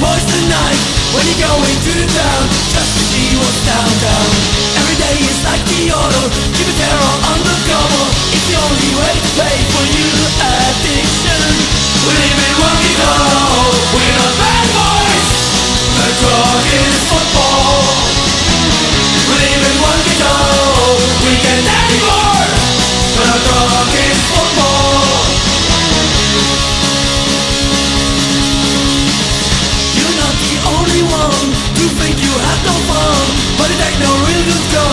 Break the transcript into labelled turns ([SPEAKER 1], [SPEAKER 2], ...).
[SPEAKER 1] poison knife When you're going to the town Just to see what's down, down You have no fun, but it ain't no real good